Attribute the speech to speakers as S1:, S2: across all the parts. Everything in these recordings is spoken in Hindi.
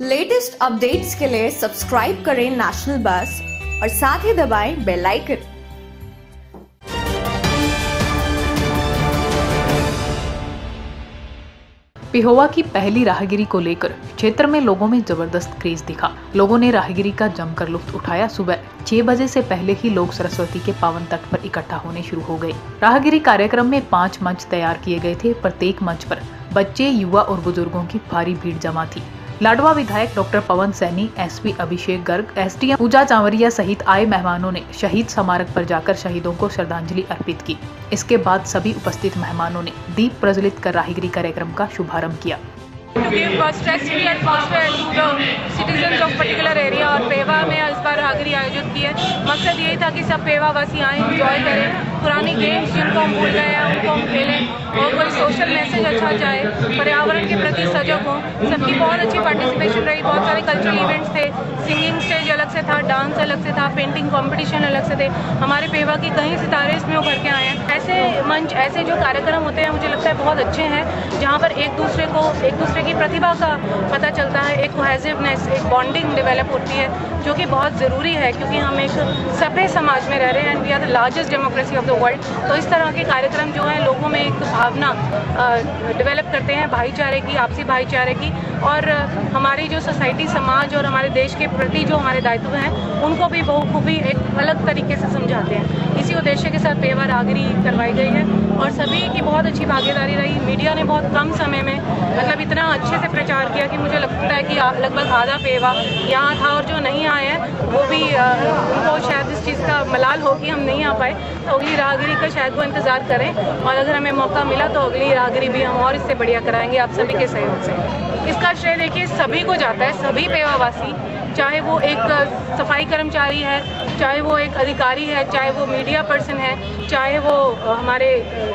S1: लेटेस्ट अपडेट्स के लिए सब्सक्राइब करें नेशनल बस और साथ ही दबाएँ बेल आइकन
S2: पिहोवा की पहली राहगिरी को लेकर क्षेत्र में लोगों में ज़बरदस्त क्रेज दिखा। लोगों ने राहगिरी का जमकर लुत्फ उठाया। सुबह छह बजे से पहले ही लोग सरस्वती के पावन तट पर इकट्ठा होने शुरू हो गए। राहगिरी कार्यक्रम में पाँच मंच तैयार किए गए थे। प्रत्येक मंच पर बच्चे, युवा और बुज़ुर्गों की भारी भीड़ जमा थी। लाडवा विधायक doctor Pawan Saini, SP Abhishek Garg SDM Pooja Chawaria सहित आए मेहमानों ने शहीद स्मारक पर जाकर शहीदों को श्रद्धांजलि अर्पित की। इसके बाद सभी उपस्थित मेहमानों ने दीप प्रज्वलित कर राहगिरी कार्यक्रम का शुभारंभ किया।
S3: area और पेवा में इस बार रागरी आयोजित की है। मकसद यही था कि सब पेवा वासी आए इंजॉय करें। पुरानी गेम्स जिनको हम भूल गए हैं खेलें और कोई सोशल मैसेज अच्छा जाए, पर्यावरण के प्रति सजग हो। सबकी बहुत अच्छी पार्टिसिपेशन रही, बहुत सारे कल्चरल इवेंट्स थे। सिंगिंग स्टेज अलग से था डांस अलग से था पेंटिंग कॉम्पिटिशन अलग से थे। हमारे पेवा की कई सितारे इसमें उभर के आए हैं। ऐसे मंच, ऐसे जो कार्यक्रम होते हैं, मुझे लगता है बहुत अच्छे हैं, जहाँ पर एक दूसरे को, एक दूसरे की प्रतिभा का पता चलता है, एक कोहेजिवनेस एक बॉन्डिंग डेवलप होती है, जो कि बहुत ज़रूरी है, क्योंकि हम एक सभ्य समाज में रह रहे हैं and we are the largest democracy of the world तो इस तरह के कार्यक्रम जो हैं लोगों में एक भावना डेवलप करते हैं, भाईचारे की, आपसी भाईचारे की। और हमारी जो सोसाइटी समाज और हमारे देश के प्रति जो हमारे दायित्व हैं, उनको भी बहुखूबी एक अलग तरीके से समझाते हैं। इसी उद्देश्य के साथ पेवर आगरी करवाई गई है। और सभी की बहुत अच्छी भागीदारी रही। मीडिया ने बहुत कम समय में मतलब इतना अच्छे से प्रचार किया कि मुझे लगता है कि लगभग आधा पेवा यहाँ था और जो नहीं आए हैं, वो भी उनको शायद इस चीज़ का मलाल हो कि हम नहीं आ पाए। तो अगली राहगिरी का शायद वो इंतज़ार करें और अगर हमें मौका मिला तो अगली राहगिरी भी हम और इससे बढ़िया कराएँगे। आप सभी के सहयोग से। इसका श्रेय देखिए, सभी को जाता है, सभी पेवावासी चाहे वो एक सफ़ाई कर्मचारी है, चाहे वो एक अधिकारी है, चाहे वो मीडिया पर्सन है, चाहे वो हमारे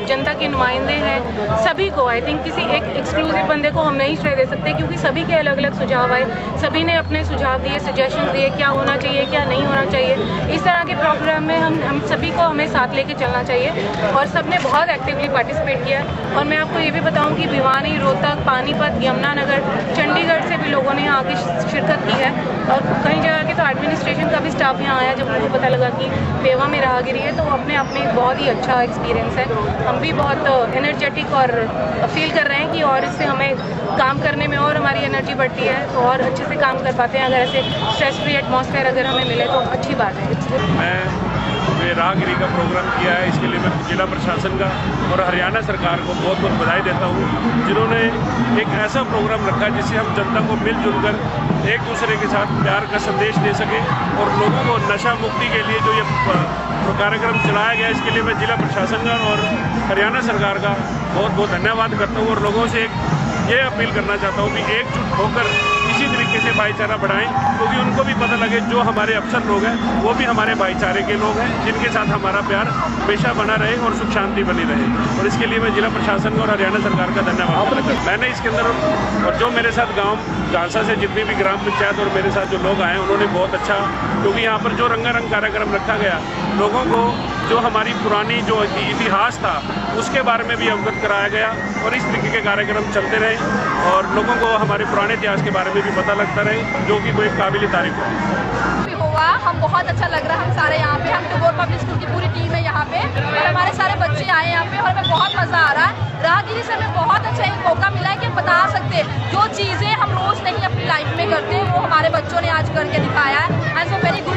S3: जनता के नुमाइंदे हैं, सभी को आई थिंक किसी एक एक्सक्लूसिव बंदे को हम नहीं श्रेय दे सकते क्योंकि सभी के अलग अलग सुझाव आए, सभी ने अपने सुझाव दिए सजेशन दिए, क्या होना चाहिए, क्या नहीं होना चाहिए। इस तरह के प्रोग्राम में हम हम सभी को हमें साथ लेके चलना चाहिए और सबने बहुत एक्टिवली पार्टिसिपेट किया। और मैं आपको ये भी बताऊँ कि भिवानी, रोहतक, पानीपत, यमुनानगर, चंडीगढ़ से भी लोगों यहाँ की शिरकत की है। और कई जगह के तो एडमिनिस्ट्रेशन का भी स्टाफ यहाँ आया जब उनको पता लगा कि पेवा में राहगिरी है तो अपने आप में बहुत ही अच्छा एक्सपीरियंस है। हम भी बहुत एनर्जेटिक और फील कर रहे हैं कि और इससे हमें काम करने में और हमारी एनर्जी बढ़ती है तो और अच्छे से काम कर पाते हैं। अगर ऐसे स्ट्रेस फ्री एटमॉस्फेयर अगर हमें मिले तो अच्छी बात है।
S4: राहगिरी का प्रोग्राम किया है, इसके लिए मैं जिला प्रशासन का और हरियाणा सरकार को बहुत बहुत बधाई देता हूँ, जिन्होंने एक ऐसा प्रोग्राम रखा जिससे हम जनता को मिलजुल कर एक दूसरे के साथ प्यार का संदेश दे सकें और लोगों को नशा मुक्ति के लिए जो ये कार्यक्रम चलाया गया इसके लिए मैं जिला प्रशासन का और हरियाणा सरकार का बहुत बहुत धन्यवाद करता हूँ और लोगों से एक ये अपील करना चाहता हूँ कि एकजुट होकर इसी तरीके से भाईचारा बढ़ाएँ, क्योंकि तो उनको भी पता लगे जो हमारे अफसर लोग हैं, वो भी हमारे भाईचारे के लोग हैं, जिनके साथ हमारा प्यार हमेशा बना रहे और सुख शांति बनी रहे। और इसके लिए मैं जिला प्रशासन और हरियाणा सरकार का धन्यवाद मैंने इसके अंदर और जो मेरे साथ गाँव झांसा से जितनी भी ग्राम पंचायत और मेरे साथ जो लोग आए उन्होंने बहुत अच्छा क्योंकि यहाँ पर जो रंगारंग कार्यक्रम रखा गया, लोगों को जो हमारी पुरानी जो इतिहास था, उसके बारे में भी अवगत कराया गया और इस तरीके के कार्यक्रम चलते रहे और लोगों को हमारे पुराने इतिहास के बारे में भी पता लगता रहे, जो कि कोई काबिल तारीफ़
S5: है। हम बहुत अच्छा लग रहा है हम सारे यहाँ पे। हम टूबोर पब्लिक स्कूल की पूरी टीम है यहाँ पे और हमारे सारे बच्चे आए यहाँ पे और हमें बहुत मज़ा आ रहा है। राहगिरी से हमें बहुत अच्छा एक मौका मिला है कि बता सकते जो चीज़ें हम रोज़ नहीं अपनी लाइफ में करते, वो हमारे बच्चों ने आज करके दिखाया है। And so very good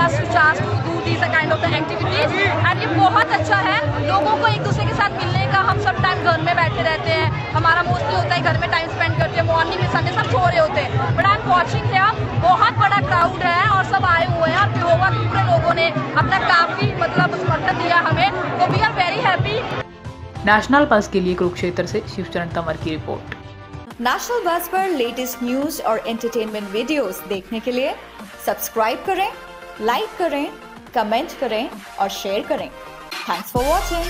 S5: us chance to do these kind of the activities. And ये बहुत अच्छा है लोगों को एक दूसरे के साथ मिलने का हम सब टाइम घर में बैठे रहते हैं। हमारा मोस्टली होता है घर में टाइम स्पेंड करते हैं मॉर्निंग में संडे सब सो रहे होते हैं। बट आई एम वॉचिंग है बहुत बड़ा क्राउड है और सब आए हुए हैं और पिहोवा के पूरे लोगों ने अपना काफ़ी मतलब समर्थन दिया हमें। तो we are very happy
S2: National Bus के लिए कुरुक्षेत्र से शिवचरण तंवर की रिपोर्ट
S1: नेशनल बस पर लेटेस्ट न्यूज़ और एंटरटेनमेंट वीडियोस देखने के लिए सब्सक्राइब करें। लाइक करें कमेंट करें और शेयर करें. Thanks for watching